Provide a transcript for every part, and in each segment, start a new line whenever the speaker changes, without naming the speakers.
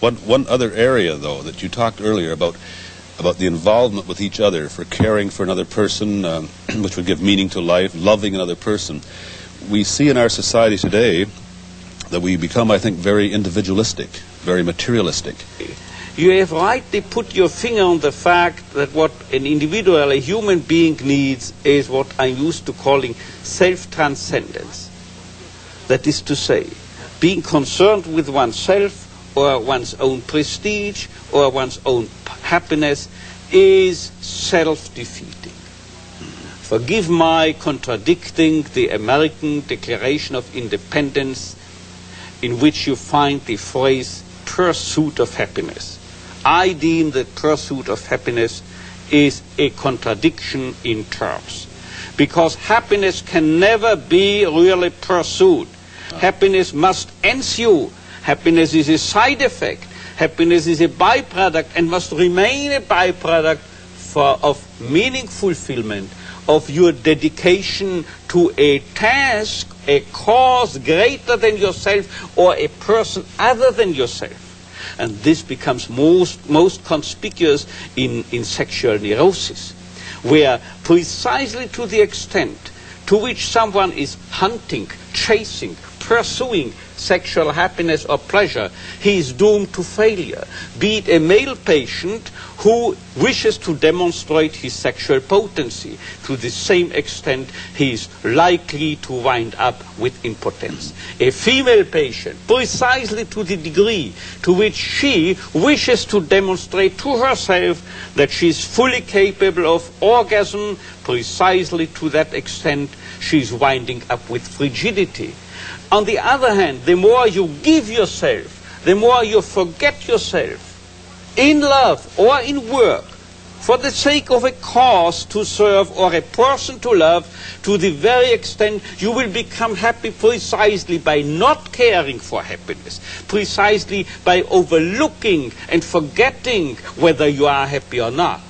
One, one other area, though, that you talked earlier about about the involvement with each other for caring for another person, um, which would give meaning to life, loving another person. We see in our society today that we become, I think, very individualistic, very materialistic.
You have rightly put your finger on the fact that what an individual, a human being needs is what I'm used to calling self-transcendence. That is to say, being concerned with oneself or one's own prestige or one's own happiness is self-defeating. Forgive my contradicting the American Declaration of Independence in which you find the phrase pursuit of happiness. I deem that pursuit of happiness is a contradiction in terms. Because happiness can never be really pursued. Happiness must ensue. Happiness is a side effect. Happiness is a byproduct and must remain a byproduct for, of meaning fulfillment, of your dedication to a task, a cause greater than yourself, or a person other than yourself. And this becomes most, most conspicuous in, in sexual neurosis, where precisely to the extent to which someone is hunting, chasing, pursuing sexual happiness or pleasure, he is doomed to failure. Be it a male patient who wishes to demonstrate his sexual potency. To the same extent, he is likely to wind up with impotence. A female patient, precisely to the degree to which she wishes to demonstrate to herself that she is fully capable of orgasm, precisely to that extent, she is winding up with frigidity. On the other hand, the more you give yourself, the more you forget yourself in love or in work for the sake of a cause to serve or a person to love to the very extent you will become happy precisely by not caring for happiness, precisely by overlooking and forgetting whether you are happy or not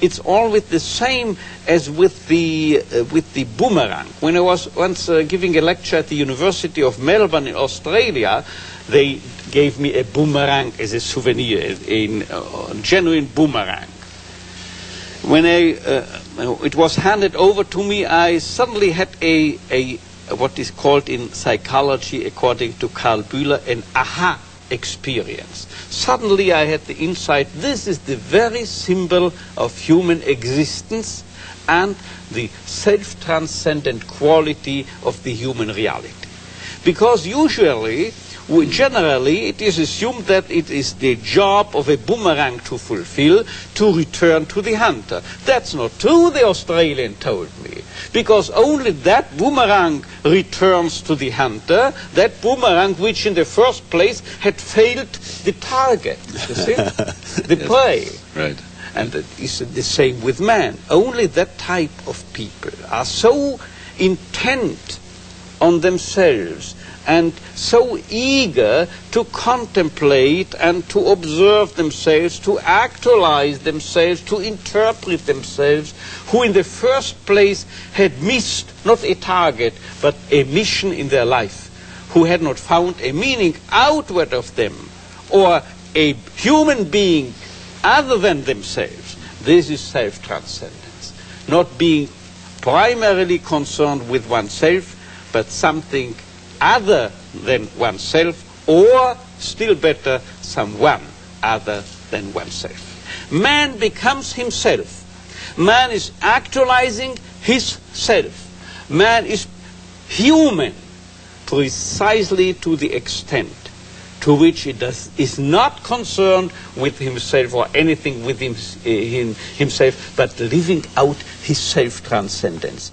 it's always the same as with the, uh, with the boomerang. When I was once uh, giving a lecture at the University of Melbourne in Australia, they gave me a boomerang as a souvenir, a, a genuine boomerang. When I, uh, it was handed over to me, I suddenly had a, a what is called in psychology, according to Karl Bühler, an aha experience. Suddenly I had the insight this is the very symbol of human existence and the self transcendent quality of the human reality. Because usually generally, it is assumed that it is the job of a boomerang to fulfill to return to the hunter. That's not true, the Australian told me, because only that boomerang returns to the hunter, that boomerang which in the first place had failed the target, you see, the prey.
Right.
And it is the same with man. Only that type of people are so intent on themselves and so eager to contemplate and to observe themselves, to actualize themselves, to interpret themselves, who in the first place had missed not a target but a mission in their life, who had not found a meaning outward of them or a human being other than themselves. This is self transcendence. Not being primarily concerned with oneself, but something other than oneself, or still better, someone other than oneself. Man becomes himself. Man is actualizing his self. Man is human precisely to the extent to which he does, is not concerned with himself or anything with him, eh, him, himself, but living out his self-transcendence.